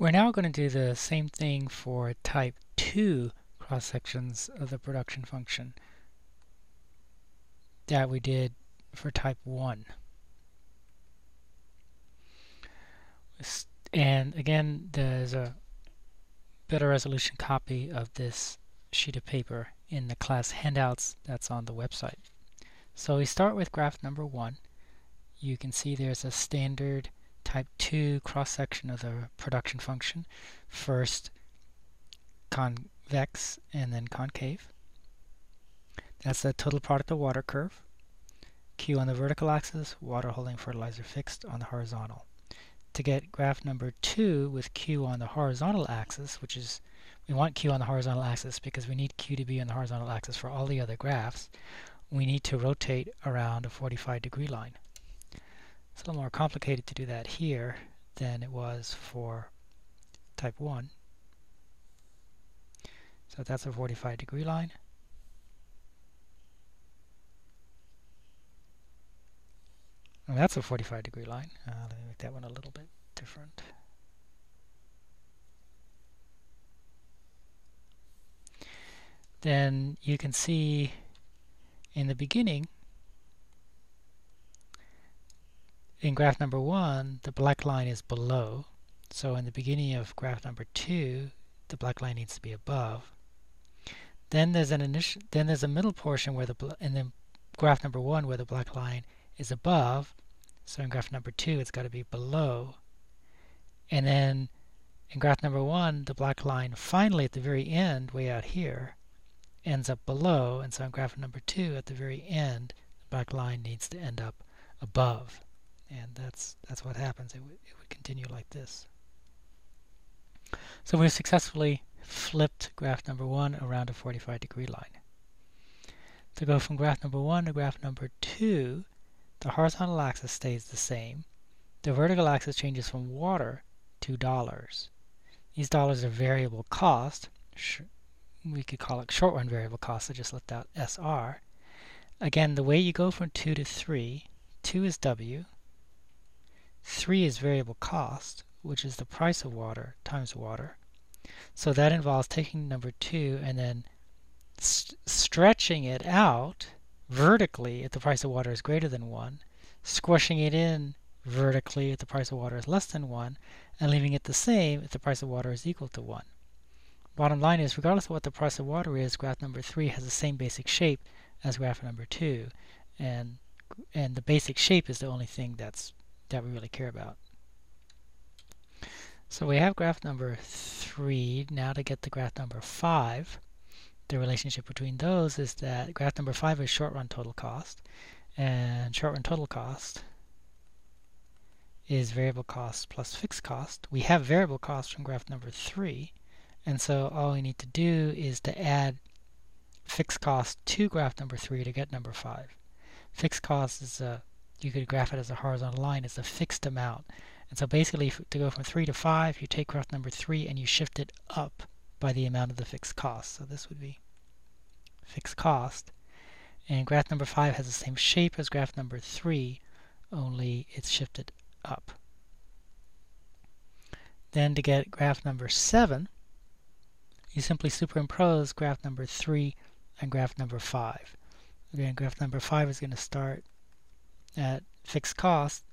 We're now going to do the same thing for type 2 cross sections of the production function that we did for type 1. And again, there's a better resolution copy of this sheet of paper in the class handouts that's on the website. So we start with graph number 1. You can see there's a standard type 2 cross-section of the production function. First convex and then concave. That's the total product of water curve. Q on the vertical axis, water holding fertilizer fixed on the horizontal. To get graph number 2 with Q on the horizontal axis, which is, we want Q on the horizontal axis because we need Q to be on the horizontal axis for all the other graphs, we need to rotate around a 45 degree line. It's a little more complicated to do that here than it was for type 1. So that's a 45 degree line. And that's a 45 degree line. Uh, let me make that one a little bit different. Then you can see in the beginning, in graph number one, the black line is below. So in the beginning of graph number two, the black line needs to be above. Then there's an initial, then there's a middle portion where the in the graph number one where the black line is above. So in graph number two, it's got to be below. And then in graph number one, the black line finally at the very end, way out here, ends up below. And so in graph number two, at the very end, the black line needs to end up above. And that's that's what happens. It, it would continue like this. So we've successfully flipped graph number one around a 45 degree line. To go from graph number one to graph number two, the horizontal axis stays the same. The vertical axis changes from water to dollars. These dollars are variable cost. We could call it short run variable cost. I just left out SR. Again, the way you go from 2 to 3, 2 is W, 3 is variable cost, which is the price of water times water. So that involves taking number 2 and then st stretching it out vertically if the price of water is greater than 1, squishing it in vertically if the price of water is less than 1, and leaving it the same if the price of water is equal to 1. Bottom line is, regardless of what the price of water is, graph number 3 has the same basic shape as graph number 2. And, and the basic shape is the only thing that's, that we really care about. So we have graph number 3. Now to get the graph number 5, the relationship between those is that graph number 5 is short run total cost, and short run total cost is variable cost plus fixed cost. We have variable cost from graph number 3, and so all we need to do is to add fixed cost to graph number 3 to get number 5. Fixed cost is a, you could graph it as a horizontal line, it's a fixed amount. And so basically, to go from 3 to 5, you take graph number 3 and you shift it up by the amount of the fixed cost. So this would be fixed cost. And graph number 5 has the same shape as graph number 3, only it's shifted up. Then to get graph number 7, you simply superimpose graph number 3 and graph number 5. Again, graph number 5 is going to start at fixed cost,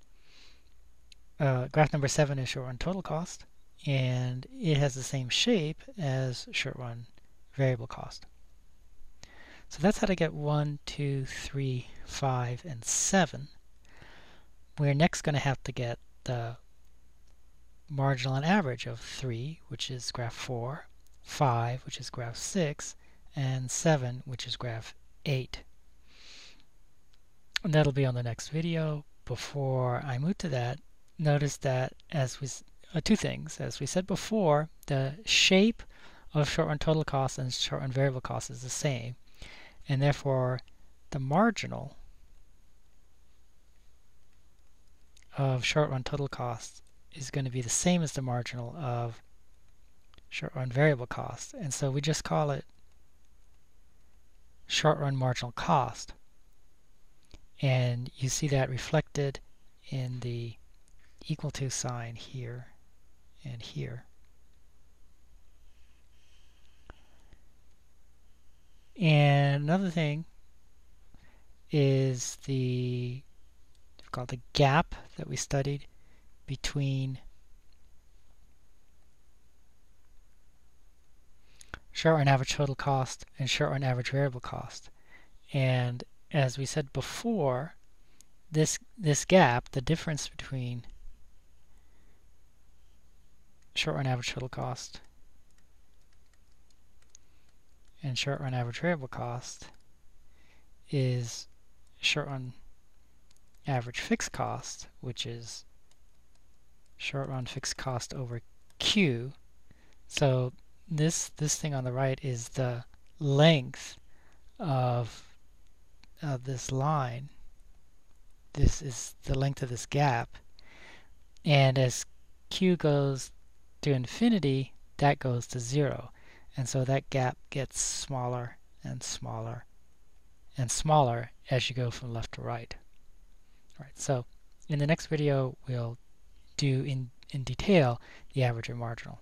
uh, graph number 7 is short run total cost, and it has the same shape as short run variable cost. So that's how to get 1, 2, 3, 5, and 7. We're next going to have to get the marginal and average of 3, which is graph 4, 5, which is graph 6, and 7, which is graph 8. And that'll be on the next video. Before I move to that, notice that as we uh, two things. As we said before, the shape of short-run total cost and short-run variable cost is the same, and therefore the marginal of short-run total cost is going to be the same as the marginal of short-run variable cost, and so we just call it short-run marginal cost and you see that reflected in the equal to sign here and here. And another thing is the called the gap that we studied between short-run average total cost and short-run average variable cost. And as we said before, this this gap, the difference between short run average total cost and short run average variable cost is short run average fixed cost, which is short run fixed cost over Q. So this this thing on the right is the length of of this line. This is the length of this gap. And as Q goes to infinity, that goes to zero. And so that gap gets smaller and smaller and smaller as you go from left to right. All right, so in the next video, we'll do in, in detail the average and marginal.